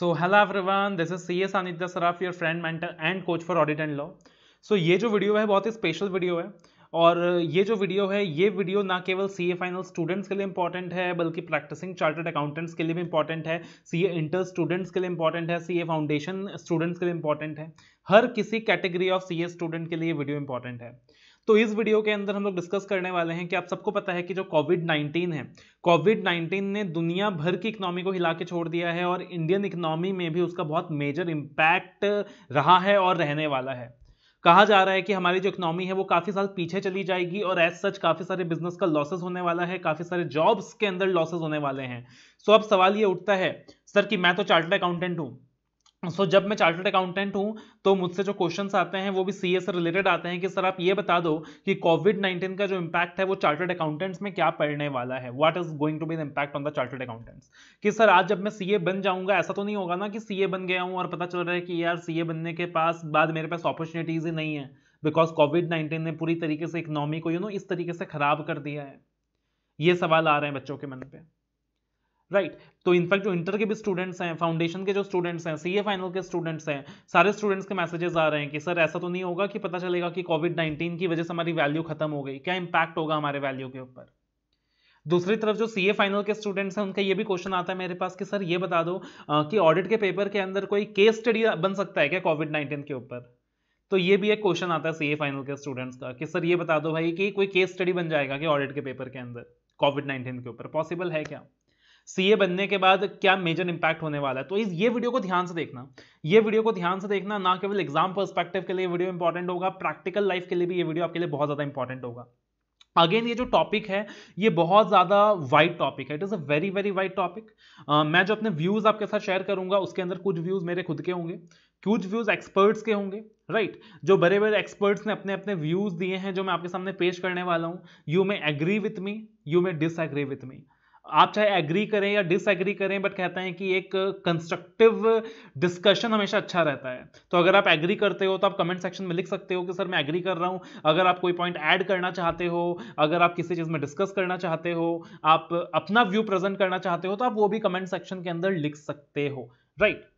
So hello everyone, this is CS Anitya Saraf, your friend mentor and coach for audit and law so ये जो video है बहुत ही special video है। और ये जो वीडियो है ये वीडियो ना केवल सी ए फाइनल स्टूडेंट्स के लिए इंपॉर्टेंट है बल्कि प्रैक्टिसिंग चार्टर्ड अकाउंटेंट्स के लिए भी इंपॉर्टेंट है। सी ए इंटर स्टूडेंट्स के लिए इंपॉर्टेंट है सी ए फाउंडेशन स्टूडेंट्स के लिए इंपॉर्टेंट है। हर किसी category of C A student के लिए वीडियो इंपॉर्टेंट है। तो इस वीडियो के अंदर हम लोग डिस्कस करने वाले हैं कि आप सबको पता है कि जो कोविड 19 है कोविड 19 ने दुनिया भर की इकोनॉमी को हिला के छोड़ दिया है और इंडियन इकोनॉमी में भी उसका बहुत मेजर इम्पैक्ट रहा है और रहने वाला है। कहा जा रहा है कि हमारी जो इकोनॉमी है वो काफ़ी साल पीछे चली जाएगी और एज सच काफ़ी सारे बिज़नेस का लॉसेस होने वाला है, काफ़ी सारे जॉब्स के अंदर लॉसेस होने वाले हैं। सो अब सवाल ये उठता है, सर कि मैं तो चार्टर्ड अकाउंटेंट हूँ सो so, जब मैं चार्टर्ड अकाउंटेंट हूँ तो मुझसे जो क्वेश्चंस आते हैं वो भी सीए से रिलेटेड आते हैं कि सर आप ये बता दो कि कोविड 19 का जो इम्पैक्ट है वो चार्टर्ड अकाउंटेंट्स में क्या पड़ने वाला है? What is going to be the impact on the chartered accountants कि सर आज जब मैं सीए बन जाऊँगा ऐसा तो नहीं होगा ना कि सीए बन गया हूँ और पता चल रहा है कि यार सीए बनने के पास बाद मेरे पास अपॉर्चुनिटीज़ ही नहीं है बिकॉज़ कोविड नाइन्टीन ने पूरी तरीके से इकोनॉमी को यू नो इस तरीके से खराब कर दिया है. ये सवाल आ रहे हैं बच्चों के मन पे। Right right. तो इनफैक्ट जो इंटर के भी स्टूडेंट्स हैं फाउंडेशन के जो स्टूडेंट्स हैं सीए फाइनल के स्टूडेंट्स हैं, सारे स्टूडेंट्स के मैसेजेस आ रहे हैं कि, सर, ऐसा तो नहीं होगा कि पता चलेगा कि कोविड 19 की वजह से हमारी वैल्यू खत्म हो गई। क्या इंपैक्ट होगा हमारे वैल्यू के ऊपर? दूसरी तरफ़ जो सीए फाइनल के स्टूडेंट्स हैं, उनका ये भी क्वेश्चन आता है मेरे पास कि, सर, ये बता दो कि ऑडिट के पेपर के अंदर कोई केस स्टडी बन सकता है क्या कोविड नाइन्टीन के ऊपर? तो ये भी एक क्वेश्चन आता है सीए फाइनल के स्टूडेंट्स का कि, सर, ये बता दो भाई कि कोई केस स्टडी बन जाएगा कि ऑडिट के पेपर के अंदर कोविड नाइन्टीन के ऊपर? पॉसिबल है क्या? सीए बनने के बाद क्या मेजर इंपैक्ट होने वाला है? तो इस, ये वीडियो को ध्यान से देखना। ये वीडियो को ध्यान से देखना, ना केवल एग्ज़ाम पर्सपेक्टिव के लिए वीडियो इंपॉर्टेंट होगा प्रैक्टिकल लाइफ के लिए भी ये वीडियो आपके लिए बहुत ज़्यादा इंपॉर्टेंट होगा। अगेन ये जो टॉपिक है, ये बहुत ज़्यादा वाइड टॉपिक है। It is a very very wide topic मैं जो अपने व्यूज़ आपके साथ शेयर करूँगा, उसके अंदर कुछ व्यूज़ मेरे खुद के होंगे, कुछ व्यूज़ एक्सपर्ट्स के होंगे राइट right? जो बड़े बड़े एक्सपर्ट्स ने अपने अपने व्यूज़ दिए हैं, जो मैं आपके सामने पेश करने वाला हूँ। You may agree with me you may disagree with me आप चाहे एग्री करें या डिसएग्री करें बट कहते हैं कि एक कंस्ट्रक्टिव डिस्कशन हमेशा अच्छा रहता है। तो अगर आप एग्री करते हो तो आप कमेंट सेक्शन में लिख सकते हो कि, सर, मैं एग्री कर रहा हूँ। अगर आप कोई पॉइंट ऐड करना चाहते हो, अगर आप किसी चीज़ में डिस्कस करना चाहते हो, आप अपना व्यू प्रेजेंट करना चाहते हो तो आप वो भी कमेंट सेक्शन के अंदर लिख सकते हो। Right right?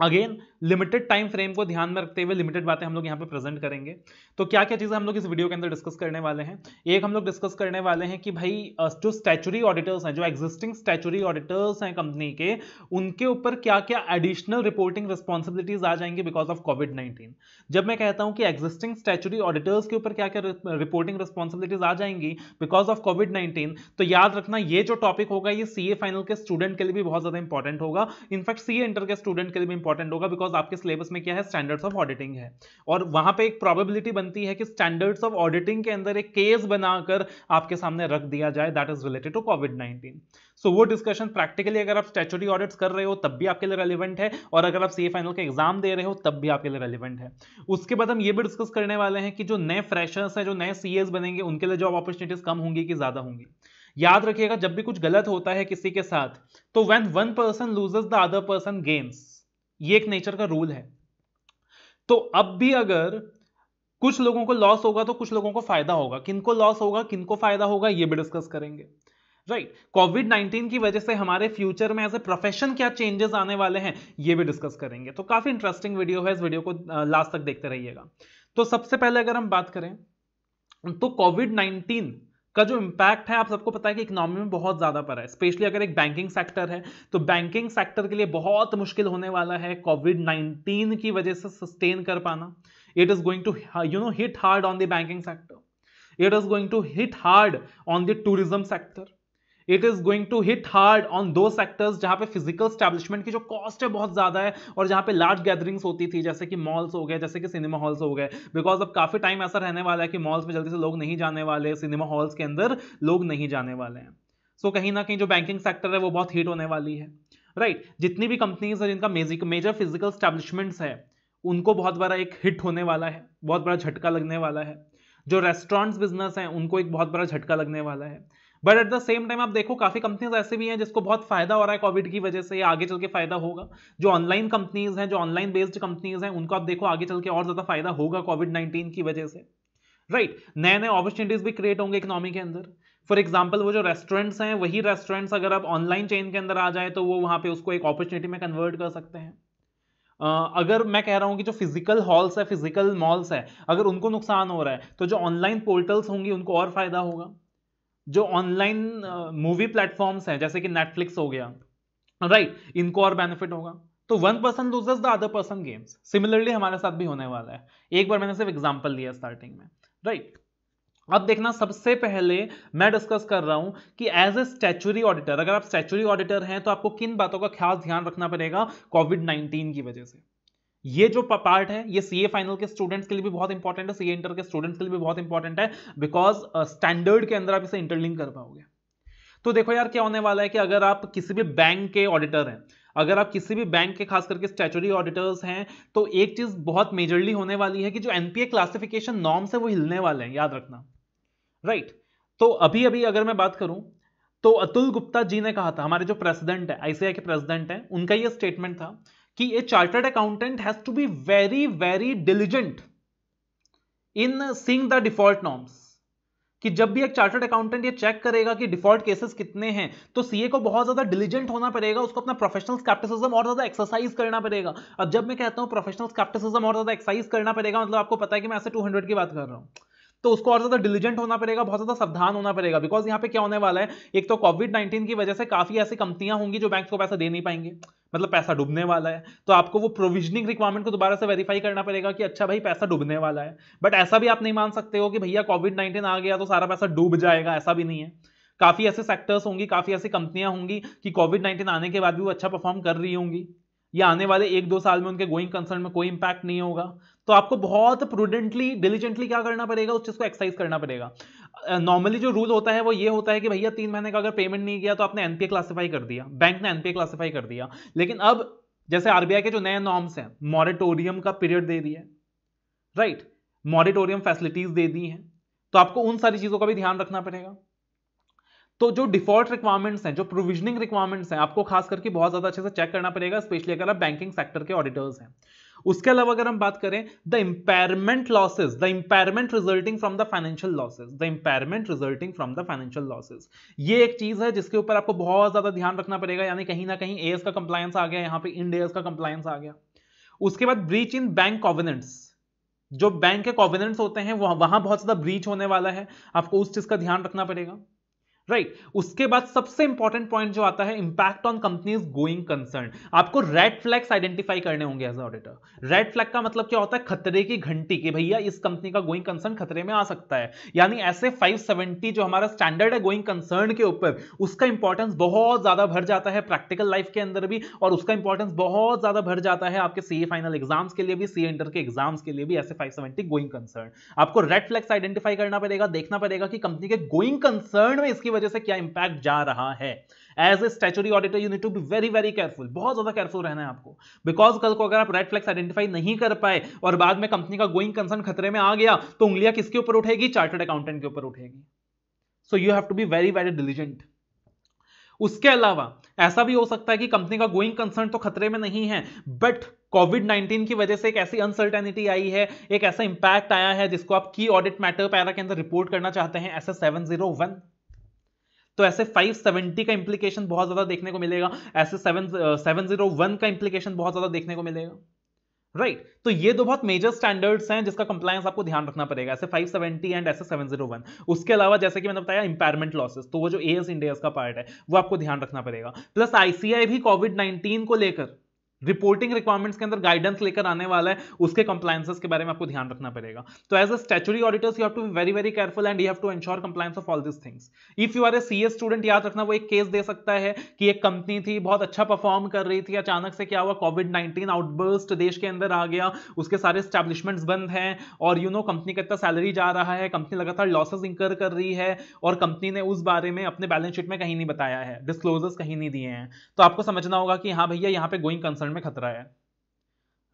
Again limited time frame को ध्यान में रखते हुए लिमिटेड बातें हम लोग यहाँ पे प्रेजेंट करेंगे। तो क्या क्या चीज़ें हम लोग इस वीडियो के अंदर डिस्कस करने वाले हैं? एक हम लोग डिस्कस करने वाले हैं कि भाई जो स्टैचुरी ऑडिटर्स हैं, जो एग्जिस्टिंग स्टैचुरी ऑडिटर्स हैं कंपनी के, उनके ऊपर क्या क्या एडिशनल रिपोर्टिंग रिस्पॉन्सिबिलिटीज आ जाएँगी बिकॉज़ ऑफ़ कोविड नाइनटीन जब मैं कहता हूँ कि एग्जिस्टिंग स्टैचुरी ऑडिटर्स के ऊपर क्या क्या रिपोर्टिंग रिस्पॉन्सिबिलिटीज आ जाएँगी बिकॉज़ ऑफ़ कोविड नाइनटीन तो याद रखना ये जो टॉपिक होगा, ये सीए फाइनल के स्टूडेंट के लिए भी बहुत ज़्यादा इंपॉर्टेंट होगा। इनफैक्ट सी इंटर के स्टूडेंट के लिए भी इंपॉर्टेंट होगा बिकॉज़ आपके सिलेबस में क्या है? स्टैंडर्ड्स ऑफ़ ऑडिटिंग है। और वहाँ पे एक प्रोबेबिलिटी बनती है कि स्टैंडर्ड्स ऑफ़ ऑडिटिंग के अंदर एक केस बनाकर आपके सामने रख दिया जाए। That is related to covid nineteen so वो डिस्कशन प्रैक्टिकली अगर आप स्टेचुरी ऑडिट्स कर रहे हो, तब भी आपके लिए रेलिवेंट है। और अगर आप सी फाइनल का एग्ज़ाम दे रहे हो, तब भी आपके लिए रेलिवेंट है। उसके बाद हम ये भी डिस्कस करने वाले हैं कि जो नए फ्रेशर्स हैं, जो नए सी बनेंगे, उनके लिए जॉब अपॉर्चुनिटीज़ कम होंगी कि ज़्यादा होंगी? याद रखिएगा, जब भी कुछ गलत होता है किसी के साथ तो when one person loses the other person gains ये एक नेचर का रूल है। तो अब भी अगर कुछ लोगों को लॉस होगा तो कुछ लोगों को फ़ायदा होगा। किनको लॉस होगा, किनको फ़ायदा होगा, ये भी डिस्कस करेंगे। राइट कोविड 19 की वजह से हमारे फ्यूचर में एज ए प्रोफेशन क्या चेंजेस आने वाले हैं, ये भी डिस्कस करेंगे। तो काफ़ी इंटरेस्टिंग वीडियो है, इस वीडियो को लास्ट तक देखते रहिएगा। तो सबसे पहले अगर हम बात करें तो कोविड 19 का जो इम्पैक्ट है, आप सबको पता है कि इकोनॉमी में बहुत ज़्यादा पड़ा है। स्पेशली अगर एक बैंकिंग सेक्टर है तो बैंकिंग सेक्टर के लिए बहुत मुश्किल होने वाला है कोविड 19 की वजह से सस्टेन कर पाना। It is going to you know hit hard on the banking sector it is going to hit hard on the tourism sector it is going to hit hard on those sectors जहाँ पे physical establishment की जो cost है बहुत ज़्यादा है और जहाँ पे लार्ज गैदरिंग्स होती थी जैसे कि मॉल्स हो गए जैसे कि सिनेमा हॉल्स हो गए। बिकॉज़ अब काफ़ी टाइम ऐसा रहने वाला है कि मॉल्स में जल्दी से लोग नहीं जाने वाले सिनेमा हॉल्स के अंदर लोग नहीं जाने वाले हैं। सो so, कहीं ना कहीं जो बैंकिंग सेक्टर है वो बहुत हिट होने वाली है। Right right? जितनी भी कंपनीज़ है जिनका मेजर फ़िज़िकल स्टैब्लिशमेंट्स है उनको बहुत बड़ा एक हिट होने वाला है बहुत बड़ा झटका लगने वाला है। जो रेस्टोरेंट्स बिज़नेस हैं उनको एक बहुत बड़ा झटका लगने वाला है। But at the same time आप देखो काफ़ी कंपनीज़ ऐसे भी हैं जिसको बहुत फ़ायदा हो रहा है कोविड की वजह से या आगे चल के फ़ायदा होगा। जो ऑनलाइन कंपनीज़ हैं जो ऑनलाइन बेस्ड कंपनीज़ हैं उनको आप देखो आगे चल के और ज़्यादा फ़ायदा होगा कोविड नाइन्टीन की वजह से। राइट नए नए अपॉर्चुनिटीज़ भी क्रिएट होंगे इकोनॉमी के अंदर। फॉर एग्ज़ाम्पल वो जो रेस्टोरेंट्स हैं वही रेस्टोरेंट्स अगर आप ऑनलाइन चेन के अंदर आ जाए तो वो वहाँ पे उसको एक अपॉर्चुनिटी में कन्वर्ट कर सकते हैं। Uh, अगर मैं कह रहा हूँ कि जो फ़िज़िकल हॉल्स है फ़िज़िकल मॉल्स है अगर उनको नुकसान हो रहा है तो जो ऑनलाइन पोर्टल्स होंगी उनको और फ़ायदा होगा। जो ऑनलाइन मूवी प्लेटफॉर्म्स हैं जैसे कि नेटफ्लिक्स हो गया राइट right, इनको और बेनिफिट होगा। तो one person loses the other person gains similarly हमारे साथ भी होने वाला है। एक बार मैंने सिर्फ़ एग्ज़ाम्पल लिया स्टार्टिंग में राइट right. अब देखना सबसे पहले मैं डिस्कस कर रहा हूँ कि एज ए स्टैचुरी ऑडिटर अगर आप स्टैचुरी ऑडिटर हैं तो आपको किन बातों का खास ध्यान रखना पड़ेगा कोविड 19 की वजह से। ये जो पार्ट है, ये सीए फाइनल के स्टूडेंट्स के लिए भी बहुत इंपॉर्टेंट है सीए इंटर के स्टूडेंट्स के लिए भी बहुत इंपॉर्टेंट है बिकॉज़ स्टैंडर्ड के अंदर आप इसे इंटरलिंक कर पाओगे। तो देखो यार क्या होने वाला है कि अगर आप किसी भी बैंक के ऑडिटर हैं, अगर आप किसी भी बैंक के खास करके स्टैचुरी ऑडिटर्स हैं तो एक चीज़ बहुत मेजरली होने वाली है कि जो एनपीए क्लासिफिकेशन नॉर्म्स है वो हिलने वाले हैं, याद रखना। राइट तो अभी अभी अगर मैं बात करूँ तो अतुल गुप्ता जी ने कहा था, हमारे जो प्रेसिडेंट है आईसीआई के प्रेसिडेंट हैं, उनका यह स्टेटमेंट था कि a chartered accountant has to be very very diligent in seeing the default norms कि जब भी एक चार्टर्ड अकाउंटेंट ये चेक करेगा कि डिफ़ॉल्ट केसेस कितने हैं तो सीए को बहुत ज़्यादा डिलीजेंट होना पड़ेगा, उसको अपना प्रोफेशनल स्कैप्टिसिज्म और ज़्यादा एक्सरसाइज करना पड़ेगा। अब जब मैं कहता हूँ प्रोफेशनल स्कैप्टिसिज्म और ज़्यादा एक्सरसाइज करना पड़ेगा मतलब आपको पता है कि मैं ऐसे 200 की बात कर रहा हूँ। तो उसको और ज़्यादा डिलीजेंट होना पड़ेगा, बहुत ज़्यादा सावधान होना पड़ेगा। बिकॉज़ यहाँ पे क्या होने वाला है? एक तो कोविड नाइन्टीन की वजह से काफ़ी ऐसी कंपनियाँ होंगी जो बैंक को पैसा दे नहीं पाएँगे। मतलब पैसा डूबने वाला है। तो आपको वो प्रोविजनिंग रिक्वायरमेंट को दोबारा से वेरीफाई करना पड़ेगा कि अच्छा भाई, पैसा डूबने वाला है। बट ऐसा भी आप नहीं मान सकते हो कि भैया कोविड नाइन्टीन आ गया तो सारा पैसा डूब जाएगा, ऐसा भी नहीं है। काफ़ी ऐसे सेक्टर्स होंगी, काफ़ी ऐसी कंपनियाँ होंगी कि कोविड नाइन्टीन आने के बाद भी वो अच्छा परफॉर्म कर रही होंगी। या आने वाले एक दो साल में उनके गोइंग कंसर्न में कोई इंपैक्ट नहीं होगा। तो आपको बहुत प्रूडेंटली डिलीजेंटली क्या करना पड़ेगा? उस चीज़ को एक्सरसाइज करना पड़ेगा। नॉर्मली जो रूल होता है वो ये होता है कि भैया तीन महीने का अगर पेमेंट नहीं किया तो आपने एनपीए क्लासिफाई कर दिया। बैंक ने एनपीए क्लासिफाई कर दिया। लेकिन अब जैसे आरबीआई के जो नए नॉर्म्स हैं मॉरिटोरियम का पीरियड दे दिया राइट मॉरिटोरियम फैसिलिटीज़ दे दी हैं। तो आपको उन सारी चीज़ों का भी ध्यान रखना पड़ेगा। तो जो डिफ़ॉल्ट रिक्वायरमेंट्स हैं, जो प्रोविजनिंग रिक्वायरमेंट्स हैं, आपको खास करके बहुत ज़्यादा अच्छे से चेक करना पड़ेगा स्पेशली अगर आप बैंकिंग सेक्टर के ऑडिटर्स हैं। उसके अलावा अगर हम बात करें the impairment losses the impairment resulting from the financial losses the impairment resulting from the financial losses ये एक चीज़ है जिसके ऊपर आपको बहुत ज़्यादा ध्यान रखना पड़ेगा, यानी कहीं ना कहीं एएस का कंप्लायंस आ गया, यहाँ पे इंड एएस का कंप्लायंस आ गया। उसके बाद ब्रीच इन बैंक कॉविनेंट्स जो बैंक के कॉविनेंट्स होते हैं वहाँ बहुत ज़्यादा ब्रीच होने वाला है। आपको उस चीज़ का ध्यान रखना पड़ेगा। Right right. उसके बाद सबसे इंपॉर्टेंट पॉइंट जो आता है impact on companies going concern आपको रेड फ्लैग्स आइडेंटिफाई करने होंगे एज ऑडिटर रेड फ्लैग का मतलब क्या होता है? खतरे की घंटी कि भैया इस कंपनी का गोइंग कंसर्न खतरे में आ सकता है. यानी ऐसे 570 जो हमारा स्टैंडर्ड है गोइंग कंसर्न के ऊपर, उसका इंपॉर्टेंस बहुत ज़्यादा भर जाता है प्रैक्टिकल लाइफ के अंदर भी और उसका इंपॉर्टेंस बहुत ज़्यादा भर जाता है आपके सीए फाइनल एग्ज़ाम्स के लिए भी सीए इंटर के एग्ज़ाम्स के लिए भी ऐसे फाइव गोइंग कंसर्न आपको रेड फ्लैग्स आइडेंटिफाई करना पड़ेगा, देखना पड़ेगा कि कंपनी के गोइंग कंसर्न में इसकी वजह से क्या इंपैक्ट जा रहा है? As a statutory auditor you need to be very very careful बहुत ज़्यादा केयरफुल रहना है आपको। बिकॉज़ कल को अगर आप रेड फ्लैक्स आइडेंटिफाई नहीं कर पाए और बाद में कंपनी का गोइंग कंसर्न खतरे में आ गया तो उंगलियाँ किसके ऊपर उठेगी? चार्टर्ड अकाउंटेंट के ऊपर उठेगी। So you have to be very very diligent उसके अलावा, ऐसा भी हो सकता है कि कंपनी का गोइंग कंसर्न तो खतरे में नहीं है बट कोविड 19 की वजह से एक ऐसी अनसर्टेनिटी आई है, एक ऐसा इंपैक्ट आया है जिसको आप की ऑडिट मैटर पैरा के अंदर रिपोर्ट करना चाहते हैं, ऐसे सेवन ज़ीरो वन तो ऐसे 570 का इंप्लीकेशन बहुत ज़्यादा देखने को मिलेगा। ऐसे सेवन सेवन ज़ीरो वन का इंप्लीकेशन बहुत ज़्यादा देखने को मिलेगा। Right right. तो ये दो बहुत मेजर स्टैंडर्ड्स हैं जिसका कंप्लायंस आपको ध्यान रखना पड़ेगा। ऐसे 570 एंड ऐसे 701 उसके अलावा जैसे कि मैंने बताया इंपेयरमेंट लॉसेस तो वो जो एस इंडिया का पार्ट है, वो आपको ध्यान रखना पड़ेगा। प्लस आईसीआई भी कोविड 19 को लेकर रिपोर्टिंग रिक्वायरमेंट्स के अंदर गाइडेंस लेकर आने वाला है, उसके कंप्लायंसेस के बारे में आपको ध्यान रखना पड़ेगा। तो as a statutory auditors you have to very very careful and you have to ensure compliance of all this things if you are a CS student याद रखना वो एक केस दे सकता है कि एक कंपनी थी, बहुत अच्छा परफॉर्म कर रही थी, अचानक से क्या हुआ कोविड नाइनटीन आउटबर्स्ट देश के अंदर आ गया, उसके सारे स्टैब्लिशमेंट्स बंद हैं और यू नो कंपनी का इतना सैलरी जा रहा है कंपनी लगातार लॉसेस इंकर कर रही है और कंपनी ने उस बारे में अपने बैलेंस शीट में कहीं नहीं बताया है डिस्क्लोजर्स कहीं नहीं दिए हैं। तो आपको समझना होगा कि हाँ भैया, यहाँ पे गोइंग कंसर्न में खतरा है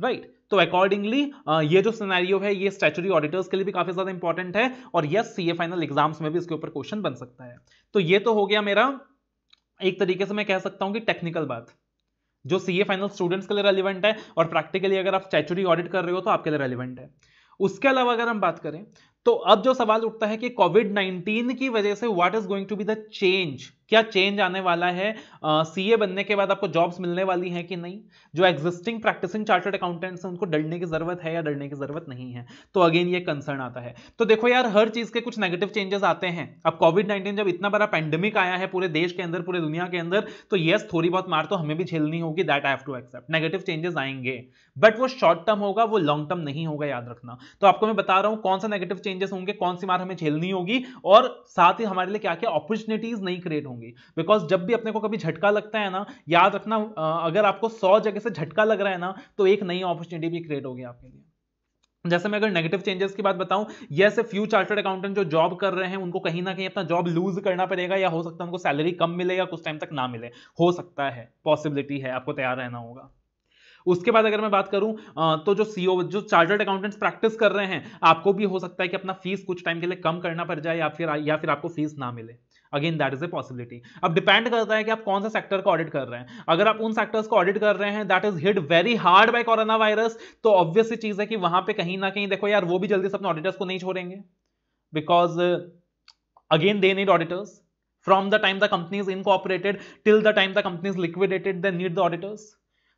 राइट right. तो अकॉर्डिंगली ये जो सिनेरियो है, ये स्टैचुरी ऑडिटर्स के लिए भी काफ़ी ज़्यादा इंपॉर्टेंट है और यस सीए फाइनल एग्ज़ाम्स में भी इसके ऊपर क्वेश्चन बन सकता है तो ये तो हो गया मेरा, एक तरीके से मैं कह सकता हूँ कि टेक्निकल बात, जो सीए फाइनल स्टूडेंट्स के लिए रेलिवेंट है और प्रैक्टिकली अगर आप स्टैचुरी ऑडिट कर रहे हो तो आपके लिए रेलिवेंट है उसके अलावा अगर हम बात करें तो अब जो सवाल उठता है कि कोविड 19 की वजह से what is going to be the change क्या चेंज आने वाला है? सीए uh, बनने के बाद आपको जॉब्स मिलने वाली हैं कि नहीं? जो एग्जिस्टिंग प्रैक्टिसिंग चार्टर्ड अकाउंटेंट्स हैं उनको डरने की ज़रूरत है या डरने की ज़रूरत नहीं है? तो अगेन ये कंसर्न आता है। तो देखो यार हर चीज़ के कुछ नेगेटिव चेंजेस आते हैं। अब कोविड नाइन्टीन जब इतना बड़ा पैंडेमिक आया है पूरे देश के अंदर पूरे दुनिया के अंदर तो यस थोड़ी बहुत मार तो हमें भी झेलनी होगी that I have to accept negative changes आएँगे। बट वो शॉर्ट टर्म होगा वो लॉन्ग टर्म नहीं होगा याद रखना। तो आपको मैं बता रहा हूँ कौन सा नेगेटिव चेंजेस होंगे, कौन सी मार हमें झेलनी होगी और साथ ही हमारे लिए क्या क्या अपॉर्चुनिटीज़ नहीं क्रिएट होंगी। बिकॉज़ जब भी अपने को कभी झटका लगता है ना, याद रखना अगर आपको सौ जगह से झटका लग रहा है ना तो एक नई अपॉर्चुनिटी भी क्रिएट होगी आपके लिए। जैसे मैं अगर नेगेटिव चेंजेस की बात बताऊँ यस फ्यू चार्टर्ड अकाउंटेंट जो जॉब कर रहे हैं, उनको कहीं ना कहीं अपना जॉब लूज करना पड़ेगा, या हो सकता है उनको सैलरी कम मिले या कुछ टाइम तक ना मिले। हो सकता है पॉसिबिलिटी है, आपको तैयार रहना होगा। उसके बाद अगर मैं बात करूँ तो जो सीओ जो चार्टर्ड अकाउंटेंट्स प्रैक्टिस कर रहे हैं, आपको भी हो सकता है कि अपना फ़ीस कुछ टाइम के लिए कम करना पड़ जाए या फिर या फिर आपको फ़ीस ना मिले। Again that is a possibility अब डिपेंड करता है कि आप कौन सा सेक्टर को ऑडिट कर रहे हैं। अगर आप उन सेक्टर्स को ऑडिट कर रहे हैं that is hit very hard by corona virus तो ऑब्वियस चीज़ है कि वहाँ पे कहीं ना कहीं देखो यार, वो भी जल्दी से अपने ऑडिटर्स को नहीं छोड़ेंगे। Because again they need auditors from the time the company is incorporated till the time the company is liquidated they need the auditors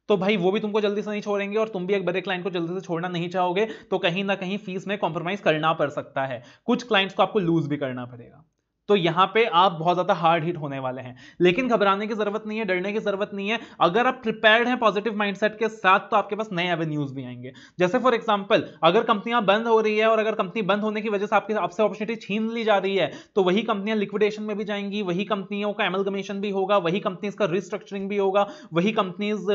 तो भाई वो भी तुमको जल्दी से नहीं छोड़ेंगे और तुम भी एक बड़े क्लाइंट को जल्दी से छोड़ना नहीं चाहोगे तो कहीं ना कहीं फ़ीस में कॉम्प्रोमाइज करना पड़ सकता है। कुछ क्लाइंट्स को आपको लूज भी करना पड़ेगा। तो यहाँ पे आप बहुत ज़्यादा हार्ड हिट होने वाले हैं। लेकिन घबराने की ज़रूरत नहीं है, डरने की ज़रूरत नहीं है। अगर आप प्रिपेयर्ड हैं पॉजिटिव माइंडसेट के साथ तो आपके पास नए एवेन्यूज भी आएँगे। जैसे फॉर एग्जांपल अगर कंपनियाँ बंद हो रही है और अगर कंपनी बंद होने की वजह से आपके आपसे अपॉर्चुनिटी छीन ली जा रही है तो वही कंपनियाँ लिक्विडेशन में भी जाएँगी, वही कंपनियों का एमलगमेशन भी होगा, वही कंपनीज़ का रिस्ट्रक्चरिंग भी होगा, वही कंपनीज़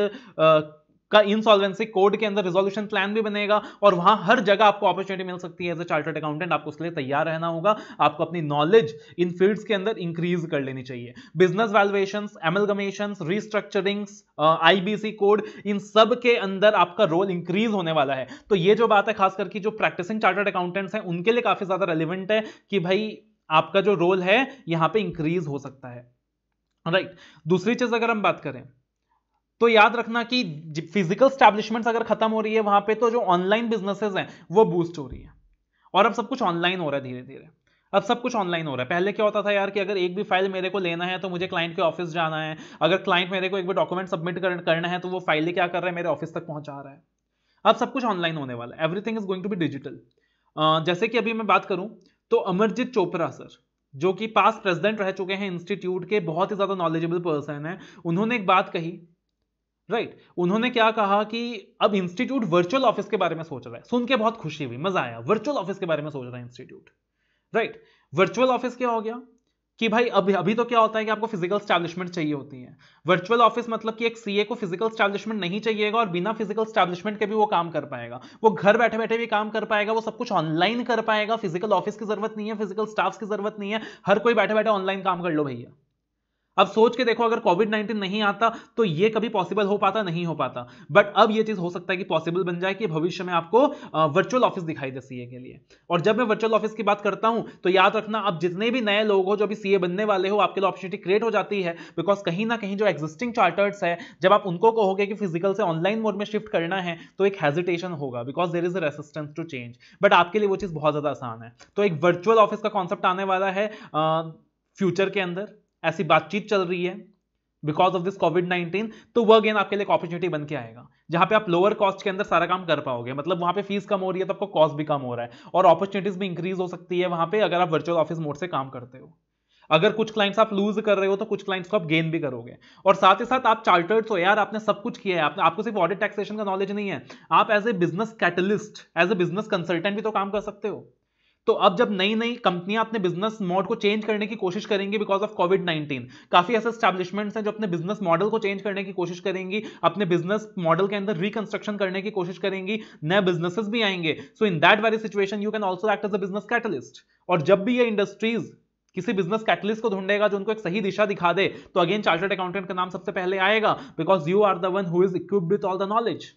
का इंसॉल्वेंसी कोड के अंदर रिजोल्यूशन प्लान भी बनेगा और वहाँ हर जगह आपको अपॉर्चुनिटी मिल सकती है एज ए चार्टर्ड अकाउंटेंट आपको उसके लिए तैयार रहना होगा। आपको अपनी नॉलेज इन फील्ड्स के अंदर इंक्रीज कर लेनी चाहिए। Business valuation amalgamation restructurings IBC code इन सब के अंदर आपका रोल इंक्रीज होने वाला है। तो ये जो बात है, खास करके जो प्रैक्टिसिंग चार्टर्ड अकाउंटेंट्स हैं, उनके लिए काफ़ी ज़्यादा रेलिवेंट है कि भाई आपका जो रोल है, यहाँ पे इंक्रीज हो सकता है। Right right. दूसरी चीज़ अगर हम बात करें तो याद रखना कि फ़िज़िकल स्टैब्लिशमेंट्स अगर खत्म हो रही है वहाँ पे तो जो ऑनलाइन बिजनेसेस हैं, वो बूस्ट हो रही है। और अब सब कुछ ऑनलाइन हो रहा है धीरे धीरे अब सब कुछ ऑनलाइन हो रहा है। पहले क्या होता था यार कि अगर एक भी फ़ाइल मेरे को लेना है तो मुझे क्लाइंट के ऑफ़िस जाना है। अगर क्लाइंट मेरे को एक भी डॉक्यूमेंट सबमिट करना है तो वो फ़ाइल क्या कर रहा है, मेरे ऑफ़िस तक पहुँचा रहा है। अब सब कुछ ऑनलाइन होने वाला है। Everything is going to be digital जैसे कि अभी मैं बात करूँ तो अमरजीत चोपड़ा सर, जो कि पास प्रेसिडेंट रह चुके हैं इंस्टीट्यूट के बहुत ही ज़्यादा नॉलेजेबल पर्सन है, उन्होंने एक बात कही राइट right. उन्होंने क्या कहा कि अब इंस्टीट्यूट वर्चुअल ऑफ़िस के बारे में सोच रहा है। सुन के बहुत खुशी हुई, मज़ा आया। वर्चुअल ऑफ़िस के बारे में सोच रहा है इंस्टीट्यूट राइट वर्चुअल ऑफ़िस क्या हो गया? कि भाई अभी अभी तो क्या होता है कि आपको फ़िज़िकल स्टैब्लिशमेंट चाहिए होती है। वर्चुअल ऑफ़िस मतलब कि एक सीए को फ़िज़िकल स्टैब्लिशमेंट नहीं चाहिएगा और बिना फ़िज़िकल स्टैब्लिशमेंट के भी वो काम कर पाएगा। वो घर बैठे बैठे भी काम कर पाएगा, वो सब कुछ ऑनलाइन कर पाएगा। फ़िज़िकल ऑफ़िस की ज़रूरत नहीं है फ़िज़िकल स्टाफ की ज़रूरत नहीं है। हर कोई बैठे बैठे ऑनलाइन काम कर लो भैया। अब सोच के देखो, अगर कोविड 19 नहीं आता तो ये कभी पॉसिबल हो पाता, नहीं हो पाता। बट अब ये चीज़ हो सकता है कि पॉसिबल बन जाए कि भविष्य में आपको वर्चुअल ऑफ़िस दिखाई दे सीए के लिए। और जब मैं वर्चुअल ऑफ़िस की बात करता हूँ तो याद रखना, अब जितने भी नए लोग हो, जो भी सीए बनने वाले हो, आपके लिए अपॉर्चुनिटी क्रिएट हो जाती है बिकॉज़ कहीं ना कहीं जो एक्जिस्टिंग चार्टर्स है, जब आप उनको कहोगे कि फ़िज़िकल से ऑनलाइन मोड में शिफ्ट करना है तो एक हेजिटेशन होगा because there is a resistance to change but आपके लिए वो चीज़ बहुत ज़्यादा आसान है। तो एक वर्चुअल ऑफ़िस का कॉन्सेप्ट आने वाला है फ्यूचर के अंदर। ऐसी बातचीत चल रही है because of this covid nineteen तो वह अगेन आपके लिए अपॉर्चुनिटी बन के आएगा, जहाँ पे आप लोअर कॉस्ट के अंदर सारा काम कर पाओगे। मतलब वहाँ पे फ़ीस कम हो रही है तो आपको कॉस्ट भी कम हो रहा है और अपॉर्चुनिटीज़ भी इंक्रीज हो सकती है वहाँ पे अगर आप वर्चुअल ऑफ़िस मोड से काम करते हो। अगर कुछ क्लाइंट्स आप लूज कर रहे हो तो कुछ क्लाइंट्स को आप गेन भी करोगे। और साथ ही साथ आप चार्टर्ड हो यार, आपने सब कुछ किया है, आपने, आपको सिर्फ़ ऑडिट टैक्सेशन का नॉलेज नहीं है। आप as a business catalyst as a business consultant भी तो काम कर सकते हो। तो अब जब नई नई कंपनियाँ अपने बिज़नेस मॉडल को चेंज करने की कोशिश करेंगी बिकॉज़ ऑफ़ कोविड 19 काफ़ी ऐसे स्टैब्लिशमेंट्स हैं जो अपने बिज़नेस मॉडल को चेंज करने की कोशिश करेंगी, अपने बिज़नेस मॉडल के अंदर रिकंस्ट्रक्शन करने की कोशिश करेंगी, नए बिजनेसेस भी आएँगे। So in that very situation you can also act as a business catalyst और जब भी ये इंडस्ट्रीज़ किसी बिज़नेस कैटलिस्ट को ढूंढेगा जो उनको एक सही दिशा दिखा दे तो अगेन चार्टर्ड अकाउंटेंट का नाम सबसे पहले आएगा because you are the one who is equipped with all the knowledge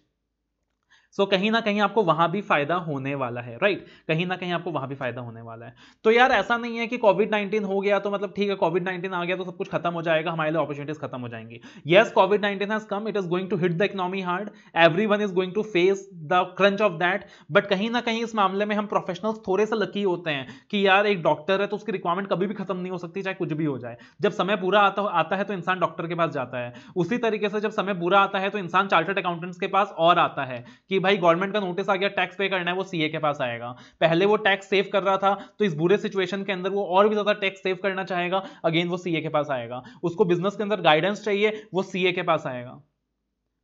so so, कहीं ना कहीं आपको वहाँ भी फ़ायदा होने वाला है राइट कहीं ना कहीं आपको वहाँ भी फ़ायदा होने वाला है। तो यार ऐसा नहीं है कि कोविड नाइनटीन हो गया तो मतलब ठीक है कोविड नाइनटीन आ गया तो सब कुछ खत्म हो जाएगा हमारे लिए अपॉर्चुनिटीज़ खत्म हो जाएँगी। Yes covid nineteen has come it is going to hit the economy hard every is going to face the crunch of that but कहीं ना कहीं इस मामले में हम प्रोफेशनल्स थोड़े से लकी होते हैं कि यार एक डॉक्टर है तो उसकी रिक्वायरमेंट कभी भी खत्म नहीं हो सकती चाहे कुछ भी हो जाए। जब समय पूरा आता आता है तो इंसान डॉक्टर के पास जाता है। उसी तरीके से जब समय पूरा आता है तो इंसान चार्टर्ड अकाउंटेंट्स के पास और आता है कि भाई गवर्नमेंट का नोटिस आ गया टैक्स पे करना है, वो सीए के पास आएगा। पहले वो टैक्स सेव कर रहा था तो इस बुरे सिचुएशन के अंदर वो और भी ज़्यादा टैक्स सेव करना चाहेगा अगेन वो सीए के पास आएगा। उसको बिज़नेस के अंदर गाइडेंस चाहिए, वो सीए के पास आएगा।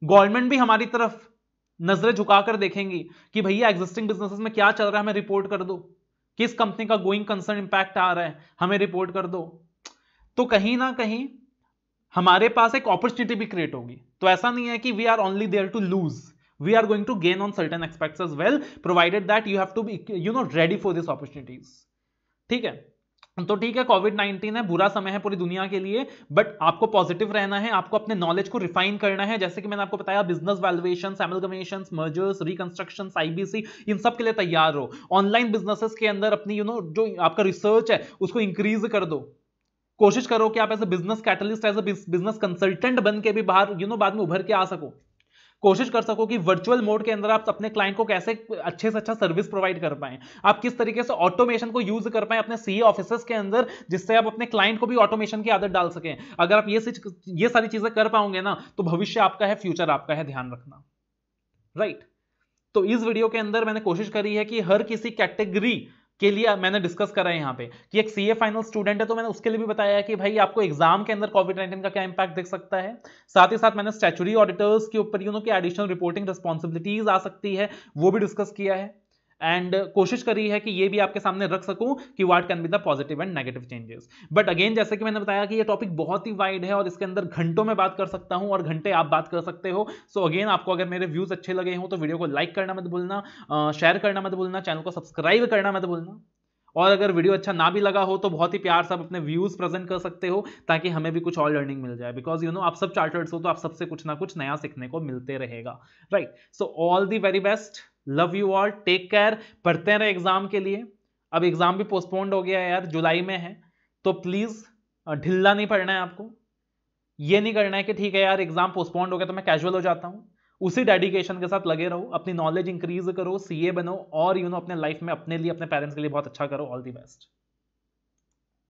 गवर्नमेंट भी हमारी तरफ़ नज़रें झुकाकर देखेंगी कि भैया एग्जिस्टिंग बिजनेसेस में क्या चल रहा है, हमें रिपोर्ट कर दो। किस कंपनी का गोइंग कंसर्न इंपैक्ट आ रहा है, हमें रिपोर्ट कर दो। तो कहीं ना कहीं हमारे पास एक अपॉर्चुनिटी भी क्रिएट होगी। तो ऐसा नहीं है कि we are only there to lose we are going to gain on certain aspects as well provided that you have to be you know ready for this opportunities ठीक है? तो ठीक है कोविड 19 है बुरा समय है पूरी दुनिया के लिए बट आपको पॉजिटिव रहना है आपको अपने नॉलेज को रिफाइन करना है जैसे कि मैंने आपको बताया business valuation amalgamation mergers reconstruction IBC इन सब के लिए तैयार हो। ऑनलाइन बिजनेसेस के अंदर अपनी यू you नो know, जो आपका रिसर्च है उसको इंक्रीज कर दो। कोशिश करो कि आप as a business catalyst as a business consultant बन के भी बाहर यू you नो know, बाद में उभर के आ सको। कोशिश कर सको कि वर्चुअल मोड के अंदर आप अपने क्लाइंट को कैसे अच्छे से अच्छा सर्विस प्रोवाइड कर पाए। आप किस तरीके से ऑटोमेशन को यूज़ कर पाए अपने सी ऑफ़िस के अंदर, जिससे आप अपने क्लाइंट को भी ऑटोमेशन की आदत डाल सकें। अगर आप ये ये सारी चीज़ें कर पाओगे ना तो भविष्य आपका है फ्यूचर आपका है, ध्यान रखना। Right right. तो इस वीडियो के अंदर मैंने कोशिश करी है कि हर किसी कैटेगरी के लिए मैंने डिस्कस करा है यहाँ पे कि एक सीए फाइनल स्टूडेंट है तो मैंने उसके लिए भी बताया कि भाई आपको एग्ज़ाम के अंदर कोविड नाइन्टीन का क्या इंपैक्ट देख सकता है। साथ ही साथ मैंने स्टैचुरी ऑडिटर्स के ऊपर यू नो की एडिशनल रिपोर्टिंग रिस्पॉन्सिबिलिटीज आ सकती है, वो भी डिस्कस किया है। एंड कोशिश करी है कि ये भी आपके सामने रख सकूँ कि what can be the positive and negative changes but again जैसे कि मैंने बताया कि ये टॉपिक बहुत ही वाइड है और इसके अंदर घंटों में बात कर सकता हूँ और घंटे आप बात कर सकते हो. सो so अगेन आपको अगर मेरे व्यूज़ अच्छे लगे हों तो वीडियो को लाइक करना मत भूलना शेयर करना मत भूलना चैनल को सब्सक्राइब करना मत भूलना. और अगर वीडियो अच्छा ना भी लगा हो तो बहुत ही प्यार से आप अपने व्यूज़ प्रेजेंट कर सकते हो ताकि हमें भी कुछ और लर्निंग मिल जाए. बिकॉज़ यू नो आप सब चार्टर्ड्स हो तो आप सबसे कुछ ना कुछ नया सीखने को मिलते रहेगा. Right so all the very best love you all take care पढ़ते रहे एग्ज़ाम के लिए। अब एग्ज़ाम भी पोस्टपोन्ड हो गया है यार, जुलाई में है। तो प्लीज़ ढिल्ला नहीं पढ़ना है आपको। ये नहीं करना है कि ठीक है यार एग्ज़ाम पोस्टपोन्ड हो गया तो मैं कैजुअल हो जाता हूँ। उसी डेडिकेशन के साथ लगे रहो, अपनी नॉलेज इंक्रीज करो सीए बनो, और यू नो अपने लाइफ में अपने लिए, अपने पेरेंट्स के लिए बहुत अच्छा करो। All the best